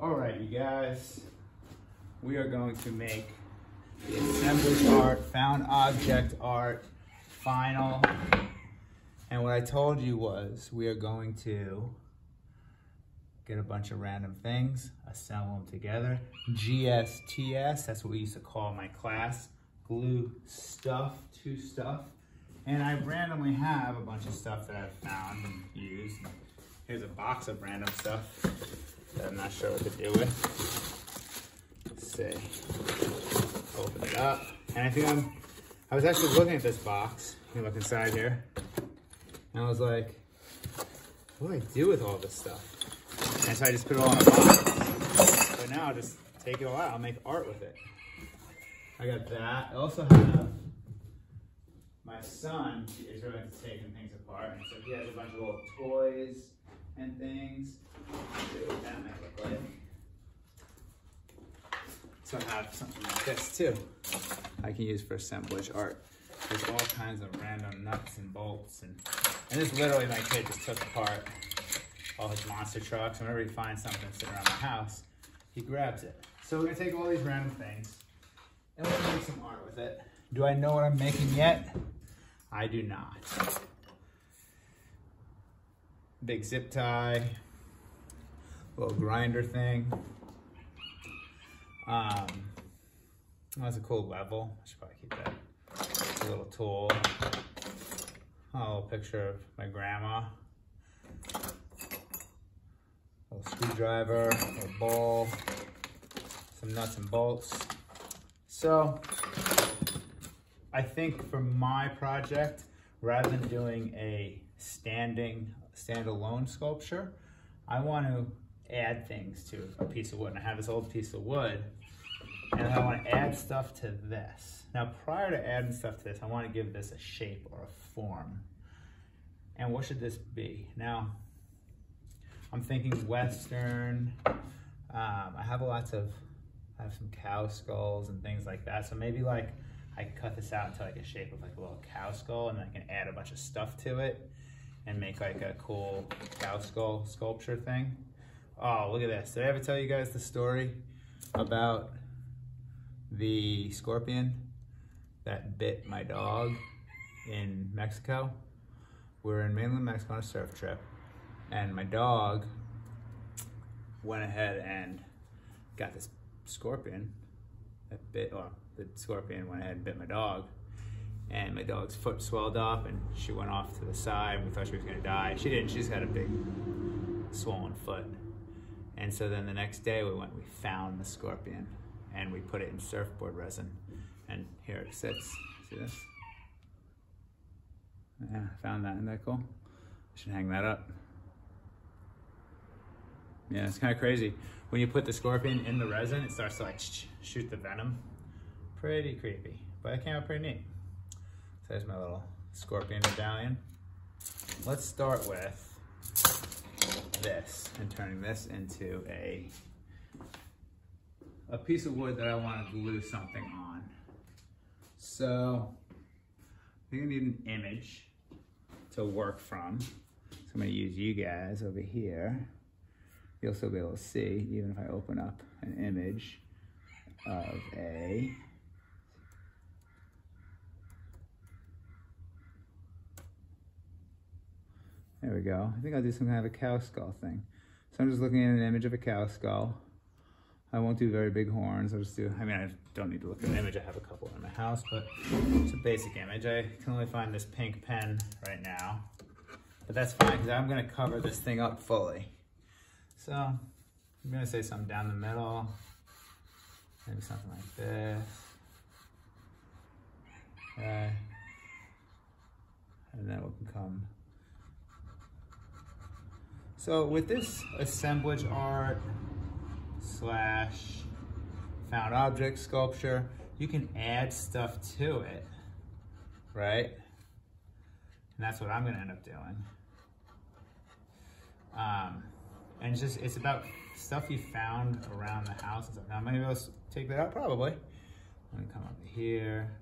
All right, you guys, we are going to make the assemblage art, found object art, final. And what I told you was we are going to get a bunch of random things, assemble them together. GSTS, that's what we used to call my class. Glue stuff to stuff. And I randomly have a bunch of stuff that I've found and used. Here's a box of random stuff that I'm not sure what to do with. Let's see. Open it up. And I think I'm, I was actually looking at this box. You look inside here. And I was like, what do I do with all this stuff? And so I just put it all in a box. But now I'll just take it all out. I'll make art with it. I got that. I also have my son is really into taking things apart. And so he has a bunch of little toys and things. That might look like. So I have something like this too. I can use for assemblage art. There's all kinds of random nuts and bolts and and this literally my kid just took apart all his monster trucks. Whenever he finds something sitting around the house, he grabs it. So we're gonna take all these random things and we're gonna make some art with it. Do I know what I'm making yet? I do not. Big zip tie, little grinder thing. Um, that's a cool level. I should probably keep that. A little tool. A little picture of my grandma. A little screwdriver, a ball, some nuts and bolts. So I think for my project, rather than doing a standing, standalone sculpture, I want to add things to a piece of wood. And I have this old piece of wood, and I want to add stuff to this. Now, prior to adding stuff to this, I want to give this a shape or a form. And what should this be? Now, I'm thinking Western. Um, I have a lots of, I have some cow skulls and things like that. So maybe like I cut this out into like a shape of like a little cow skull and I can add a bunch of stuff to it and make like a cool cow skull sculpture thing. Oh, look at this. Did I ever tell you guys the story about the scorpion that bit my dog in Mexico? We were in mainland Mexico on a surf trip and my dog went ahead and got this scorpion that bit, or the scorpion went ahead and bit my dog. And my dog's foot swelled up and she went off to the side. We thought she was gonna die. She didn't, she just had a big swollen foot. And so then the next day we went, we found the scorpion and we put it in surfboard resin. And here it sits. See this? Yeah, found that. Isn't that cool? I should hang that up. Yeah, it's kind of crazy. When you put the scorpion in the resin, it starts to like sh shoot the venom. Pretty creepy, but it came out pretty neat. So there's my little scorpion medallion. Let's start with this and turning this into a a piece of wood that I want to glue something on. So you're gonna need an image to work from. So I'm gonna use you guys over here. You'll still be able to see, even if I open up an image of a There we go. I think I'll do some kind of a cow skull thing. So I'm just looking at an image of a cow skull. I won't do very big horns. I'll just do, I mean, I don't need to look at an image. I have a couple in my house, but it's a basic image. I can only find this pink pen right now, but that's fine because I'm gonna cover this thing up fully. So I'm gonna say something down the middle, maybe something like this. And then we can come. So with this assemblage art, slash found object sculpture, you can add stuff to it, right? And that's what I'm gonna end up doing. Um, and just, it's about stuff you found around the house. and stuff. Now, am I gonna be able to take that out? Probably. I'm gonna come up here.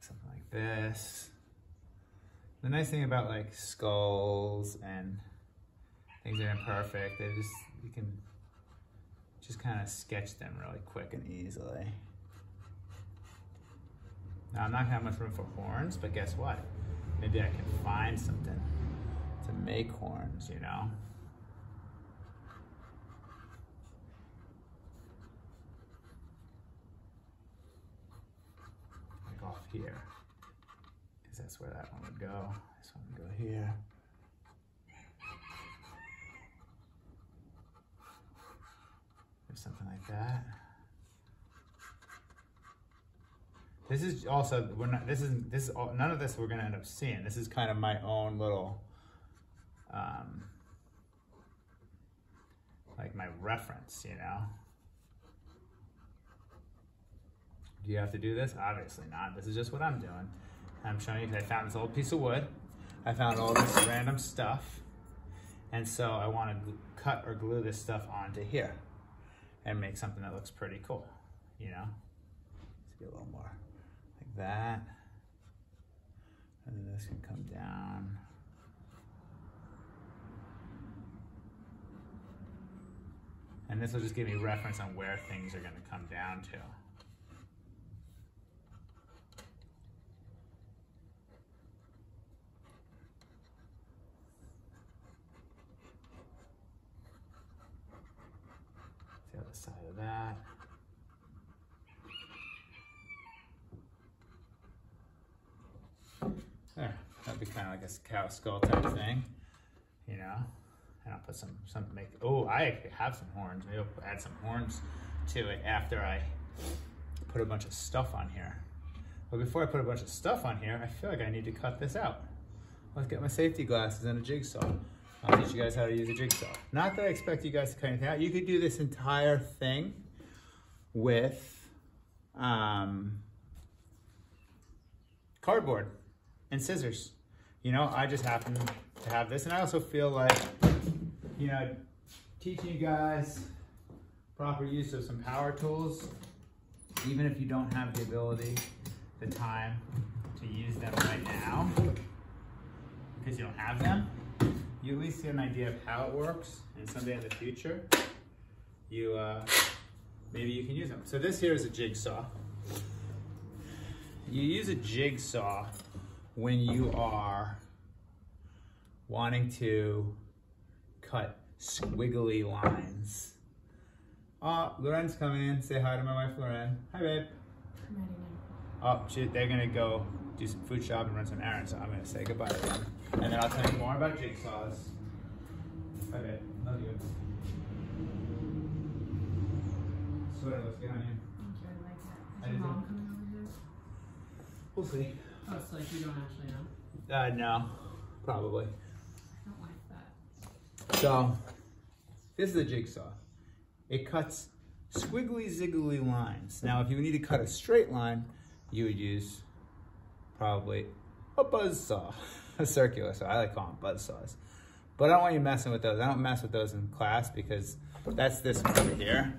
Something like this. The nice thing about like skulls and things that are imperfect. They just, you can just kind of sketch them really quick and easily. Now I'm not gonna have much room for horns, but guess what? Maybe I can find something to make horns, you know? Like off here, because that's where that one would go. This one would go here. Or something like that. This is also we're not. This is this is all, none of this we're gonna end up seeing. This is kind of my own little, um, like my reference, you know. Do you have to do this? Obviously not. This is just what I'm doing. I'm showing you because I found this old piece of wood. I found all this random stuff, and so I want to cut or glue this stuff onto here and make something that looks pretty cool, you know. Let's get a little more like that. And then this can come down. And this will just give me reference on where things are gonna come down to. The other side of that. There, that'd be kind of like a cow skull type thing, you know. And I'll put some, some make. Oh, I have some horns. Maybe I'll add some horns to it after I put a bunch of stuff on here. But before I put a bunch of stuff on here, I feel like I need to cut this out. Let's get my safety glasses and a jigsaw. I'll teach you guys how to use a jigsaw. Not that I expect you guys to cut anything out. You could do this entire thing with um, cardboard and scissors. You know, I just happen to have this. And I also feel like, you know, teaching you guys proper use of some power tools, even if you don't have the ability, the time to use them right now, because you don't have them, you at least get an idea of how it works. And someday in the future, you uh, maybe you can use them. So this here is a jigsaw. You use a jigsaw when you are wanting to cut squiggly lines. Oh, Loren's coming in. Say hi to my wife, Loren. Hi, babe. I'm ready now. Oh, shit, they're gonna go do some food shopping and run some errands, so I'm gonna say goodbye to them. And then I'll tell you more about jigsaws. Hi, babe. Love you. Sweater looks good on you. Thank you, I like that. I Is do your mom coming over here? We'll see. Oh, it's like you don't actually know? Uh, no, probably. I don't like that. So, this is a jigsaw. It cuts squiggly, ziggly lines. Now, if you need to cut a straight line, you would use probably a buzz saw, a circular saw. I like calling them buzz saws. But I don't want you messing with those. I don't mess with those in class because that's this one over here.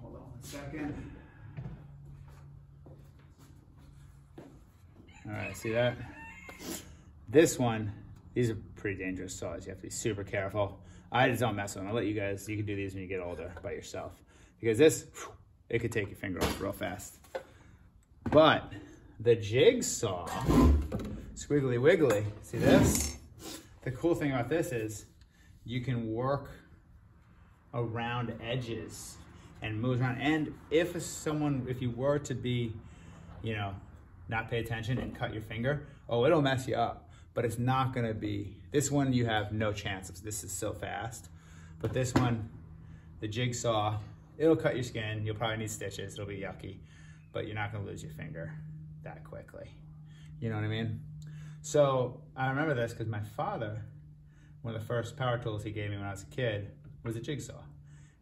Hold on one second. All right, see that? This one, these are pretty dangerous saws. You have to be super careful. I just don't mess with them. I'll let you guys, you can do these when you get older by yourself. Because this, it could take your finger off real fast. But the jigsaw, squiggly wiggly, see this? The cool thing about this is you can work around edges and move around. And if someone, if you were to be, you know, not pay attention and cut your finger, oh, it'll mess you up. But it's not gonna be, this one you have no chance of, this is so fast. But this one, the jigsaw, it'll cut your skin. You'll probably need stitches, it'll be yucky, but you're not gonna lose your finger that quickly. You know what I mean? So I remember this because my father, one of the first power tools he gave me when I was a kid was a jigsaw.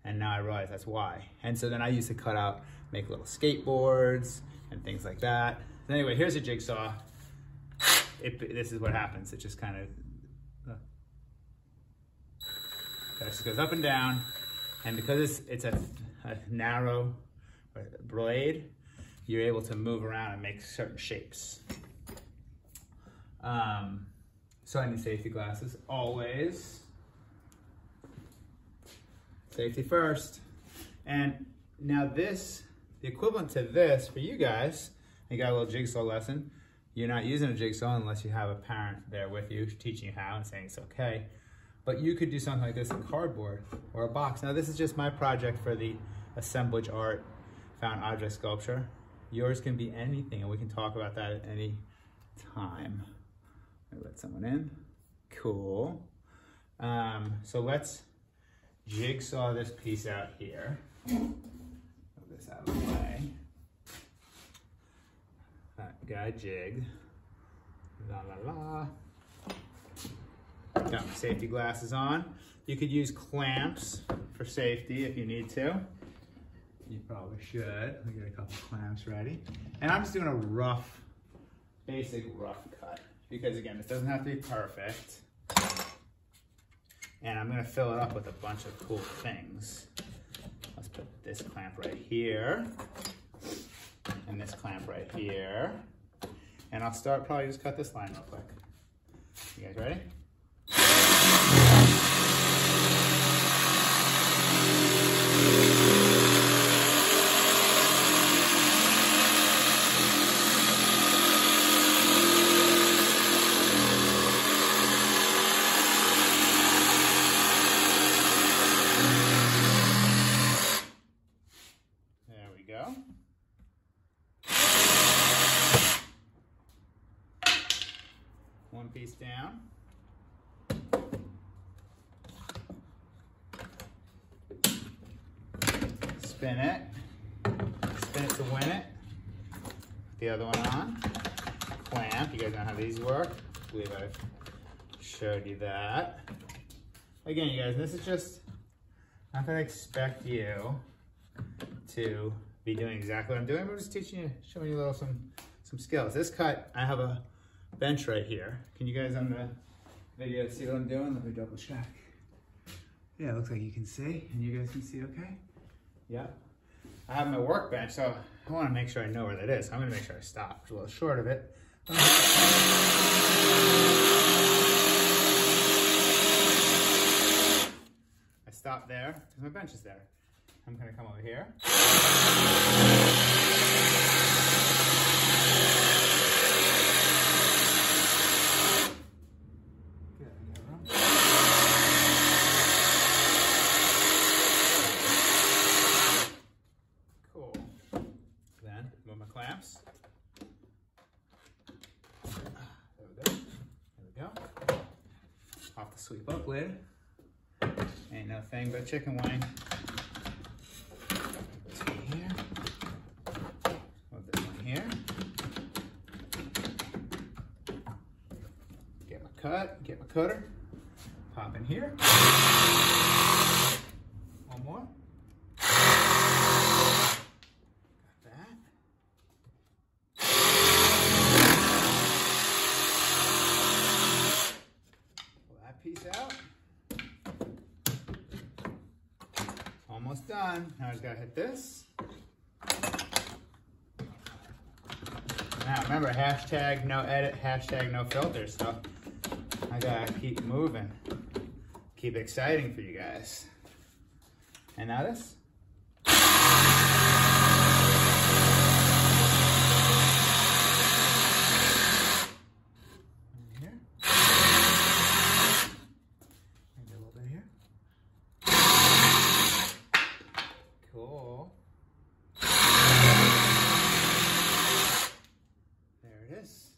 And now I realize that's why. And so then I used to cut out, make little skateboards and things like that. Anyway, here's a jigsaw. It, this is what happens. It just kind of, uh, it just goes up and down. And because it's, it's a, a narrow blade, you're able to move around and make certain shapes. Um, So I need safety glasses, always. Safety first. And now this, the equivalent to this for you guys, you got a little jigsaw lesson. You're not using a jigsaw unless you have a parent there with you teaching you how and saying it's okay. But you could do something like this in cardboard or a box. Now this is just my project for the assemblage art found object sculpture. Yours can be anything and we can talk about that at any time. Let someone in. Cool. Um, so let's jigsaw this piece out here. Move this out of the way. That guy jigged. La la la. Got my safety glasses on. You could use clamps for safety if you need to. You probably should. Me get a couple clamps ready. And I'm just doing a rough, basic rough cut. Because again, this doesn't have to be perfect. And I'm gonna fill it up with a bunch of cool things. Let's put this clamp right here. And this clamp right here. And I'll start, probably just cut this line real quick. You guys ready? There we go. One piece down. Spin it. Spin it to win it. The other one on. Clamp. You guys know how these work. I believe I've showed you that. Again, you guys, this is just not gonna expect you to be doing exactly what I'm doing. We're just teaching you, showing you a little some some skills. This cut, I have a bench right here. Can you guys on the video see what I'm doing? Let me double check. Yeah, it looks like you can see, and you guys can see okay? Yeah. I have my workbench, so I want to make sure I know where that is. I'm going to make sure I stop. A little short of it. I stop there because my bench is there. I'm going to come over here. Good, I got room. Cool. Then move my clamps. There we go. There we go. Off the sweep up lid. Ain't no thing but chicken wing. Here. This one here. Get my cut, get my cutter. Pop in here. One more. Got that. Pull that piece out. Almost just gotta hit this. Now remember, hashtag no edit, hashtag no filter. So I gotta keep moving, keep exciting for you guys. And now this. And Here. Maybe a little bit here. Cool. There it is.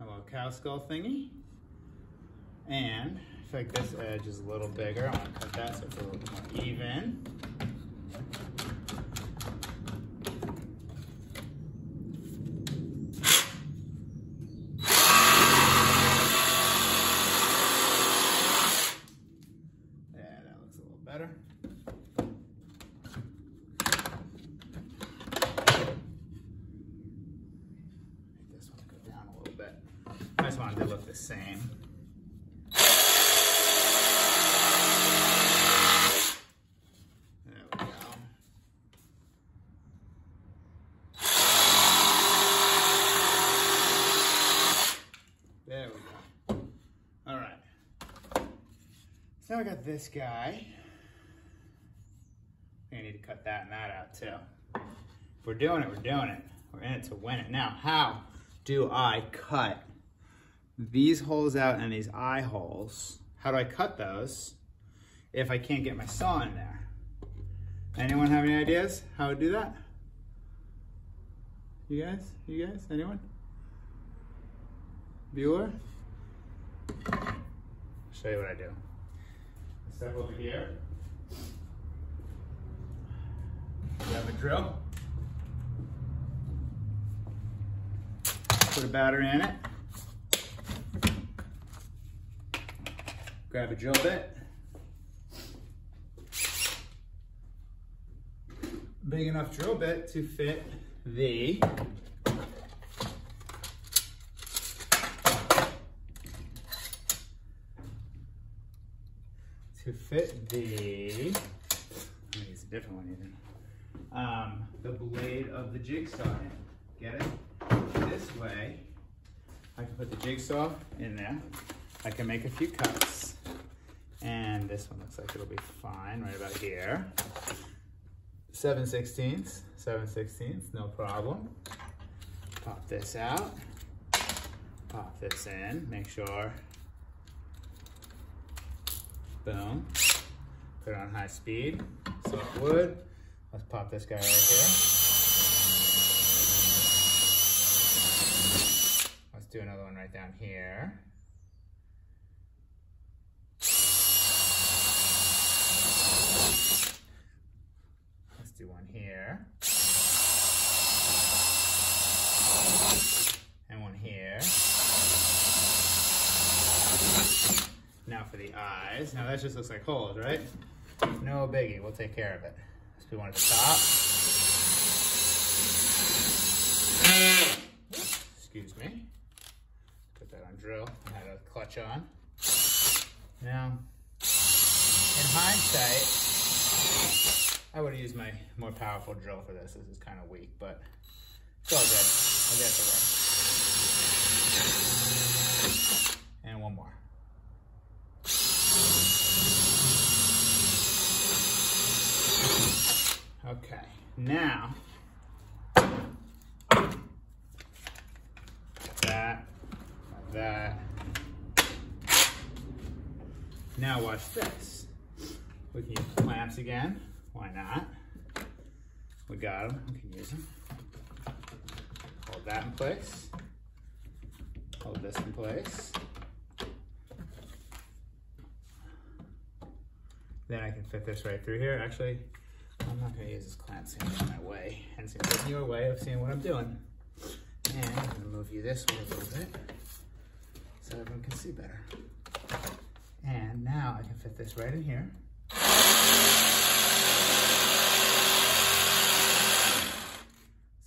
A little cow thingy. And I feel like this edge is a little bigger. I want to cut that so it's a little more even. Yeah, that looks a little better. Make this one go down a little bit. I just want it to look the same. There we go. I got this guy. I need to cut that and that out too. If we're doing it, we're doing it. We're in it to win it. Now, how do I cut these holes out and these eye holes? How do I cut those if I can't get my saw in there? Anyone have any ideas how to do that? You guys? You guys? Anyone? Bueller? show you what I do. Step over here. Grab a drill. Put a battery in it. Grab a drill bit. Big enough drill bit to fit the to fit the, use a different one even, um, the blade of the jigsaw in. Get it? This way, I can put the jigsaw in there. I can make a few cuts. And this one looks like it'll be fine right about here. 7 sixteenths, 7 sixteenths, no problem. Pop this out, pop this in, make sure Boom. Put it on high speed. Soft wood. Let's pop this guy right here. Let's do another one right down here. Let's do one here. And one here. Now for the eyes. Now that just looks like holes, right? No biggie, we'll take care of it. Let's do one at the top. Excuse me. Put that on drill. I had a clutch on. Now, in hindsight, I would have used my more powerful drill for this. This is kind of weak, but it's all good. I'll get it to. And one more. Okay, now that, that. Now watch this. We can use clamps again. Why not? We got them. We can use them. Hold that in place. Hold this in place. Then I can fit this right through here. Actually, I'm not gonna use this clamp in my way. And it's gonna your way of seeing what I'm doing. And I'm gonna move you this way a little bit so everyone can see better. And now I can fit this right in here.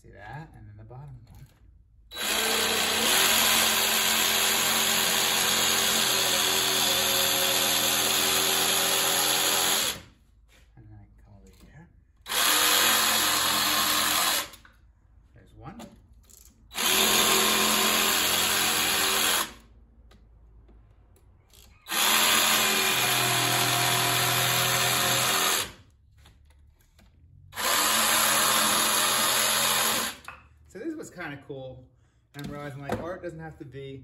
See that? And then the bottom one. And then I can come over here. There's one. So this was kind of cool. And I'm realizing like art doesn't have to be,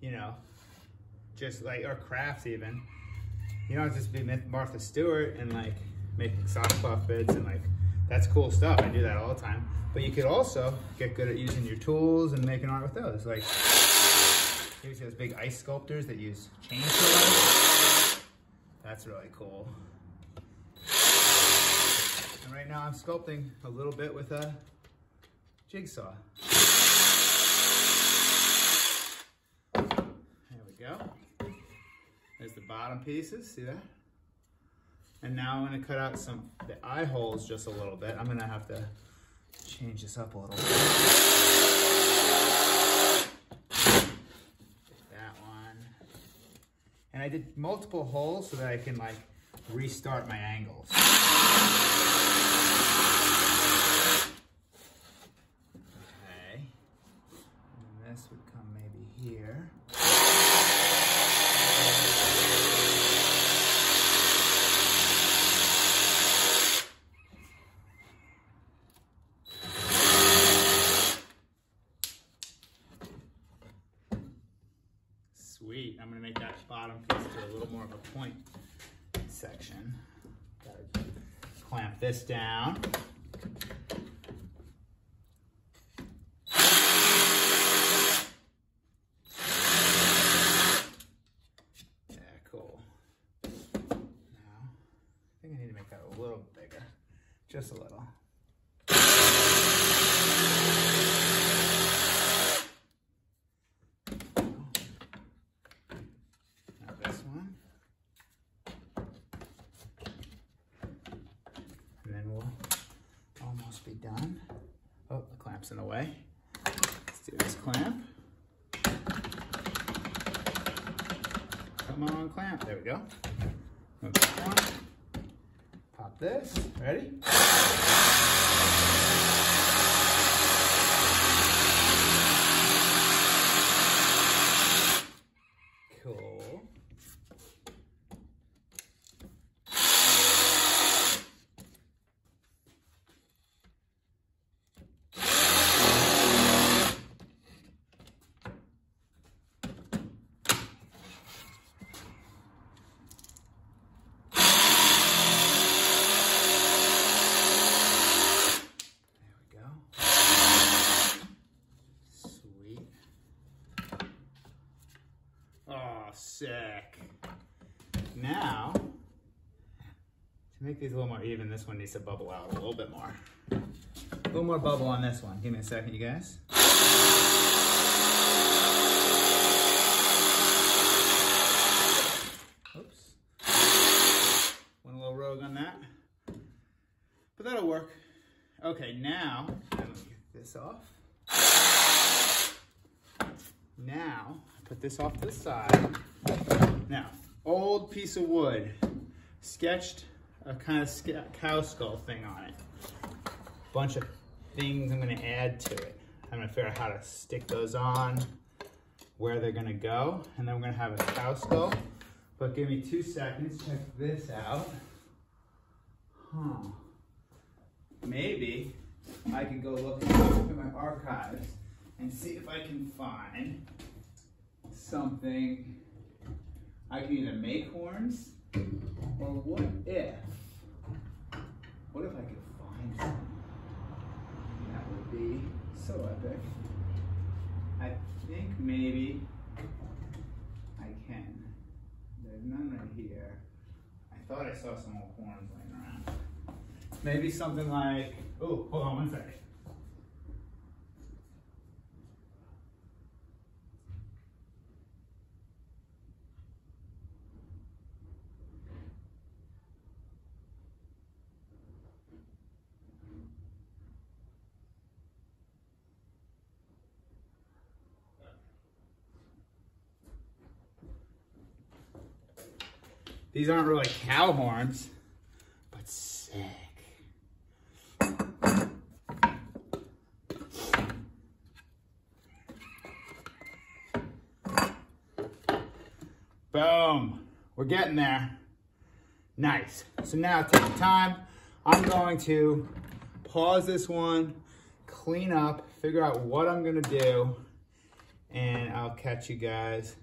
you know, just like, or crafts even. You don't just be Martha Stewart and like making sock puppets and like, that's cool stuff. I do that all the time. But you could also get good at using your tools and making art with those. Like, here's those big ice sculptors that use chainsaws. That's really cool. And right now I'm sculpting a little bit with a jigsaw. There we go. There's the bottom pieces, see that? And now I'm gonna cut out some, the eye holes just a little bit. I'm gonna have to change this up a little bit. That one. And I did multiple holes so that I can like restart my angles. Okay. And this would come maybe here. Sweet. I'm gonna make that bottom piece to a little more of a point section. Gotta clamp this down. Yeah, cool. Now, I think I need to make that a little bigger, just a little. Now this one. And then we'll almost be done. Oh, the clamp's in the way. Let's do this clamp. Come on, clamp. There we go. Move this one. Pop this. Ready? Cool. There we go. Sweet. Oh, sick. Now, to make these a little more even, this one needs to bubble out a little bit more. A little more bubble on this one. Give me a second, you guys. Oops. Went a little rogue on that. But that'll work. Okay, now, let me get this off. Now, put this off to the side. Now, old piece of wood, sketched a kind of cow skull thing on it. Bunch of things I'm gonna add to it. I'm gonna figure out how to stick those on, where they're gonna go, and then we're gonna have a cow skull. But give me two seconds, check this out. Huh. Maybe I could go look in my archives and see if I can find something I can either make horns or what if what if I could find something that would be so epic. I think maybe I can. There's none right here. I thought I saw some old horns laying around. Maybe something like oh hold on one second These aren't really cow horns, but sick. Boom. We're getting there. Nice. So now take the time. I'm going to pause this one, clean up, figure out what I'm gonna do, and I'll catch you guys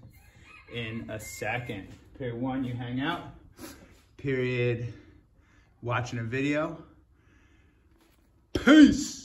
in a second. Period one, you hang out. Period, watching a video. Peace.